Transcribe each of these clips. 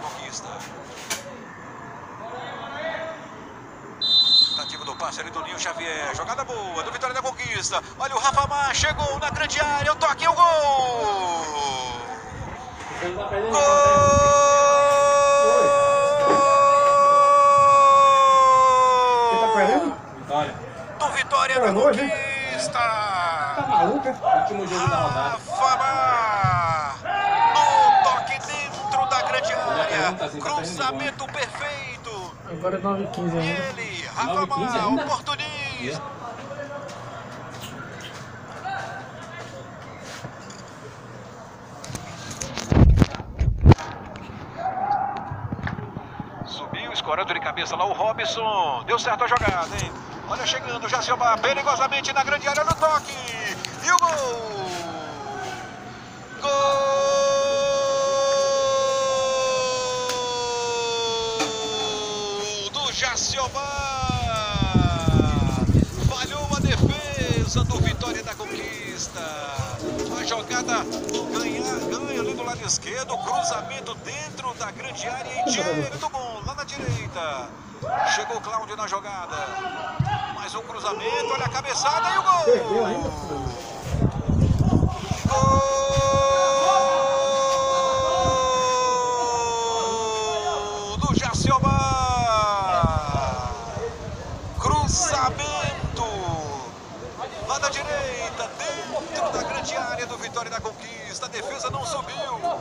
Conquista. Tentativa do passe ali do Ninho Xavier. Jogada boa do Vitória da Conquista. Olha o Rafa Mar, chegou na grande área. O toque e o gol! Gol! Vitória. Do Vitória da hein? Conquista. Tá maluca? Último jogo da rodada. Cruzamento perfeito. Agora é 9h15 E ainda. ele, Rafa 9h15 Mar, ainda? oportunista. Subiu, escorando de cabeça lá o Robson. Deu certo a jogada, hein? Olha chegando, já se perigosamente na grande área no toque. E o! Gol Falhou a defesa do Vitória da Conquista. A jogada ganha, ganha ali do lado esquerdo, cruzamento dentro da grande área e direito bom, lá na direita. Chegou o Cláudio na jogada. Mais um cruzamento, olha a cabeçada e o gol! Gol do Jaciobá. Cruzamento. Lá da direita, dentro da grande área do Vitória da Conquista. A defesa não subiu.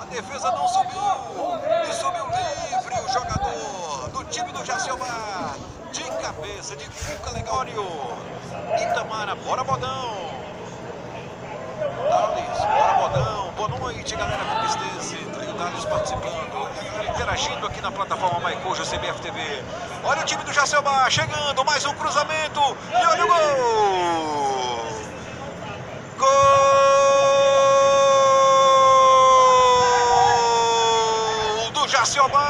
A defesa não subiu. E subiu livre o jogador do time do Jaciobá. De cabeça, de fica Legório. Itamara, bora Bodão. Thales, bora Bodão, boa noite galera conquistense, tem o Thales participando, interagindo aqui na plataforma Maicoja CBF TV. Olha o time do Jacelbar chegando, mais um cruzamento e olha o gol! Gol do Jacelbar!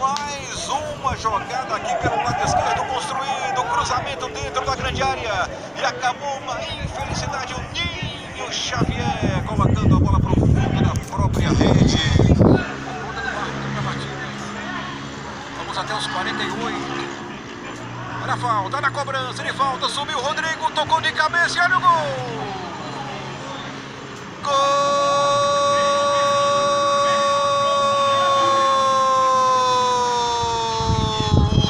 Mais uma jogada aqui pelo lado esquerdo, construindo, cruzamento dentro da grande área. E acabou uma infelicidade. O Ninho Xavier colocando própria rede. Vamos até os 48. Olha a falta, olha a cobrança de falta. Subiu o Rodrigo, tocou de cabeça e olha o gol. Gol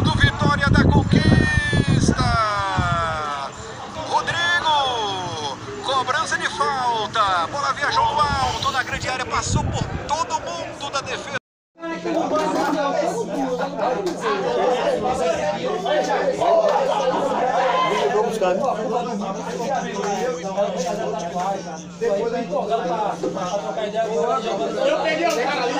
do Vitória da Conquista. Rodrigo, cobrança de falta. Bola viajou no alto na grande área, passou por todo mundo da defesa. Eu peguei o cara ali,